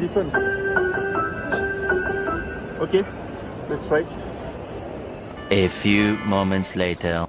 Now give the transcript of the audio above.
This one? Okay, let's try. A few moments later.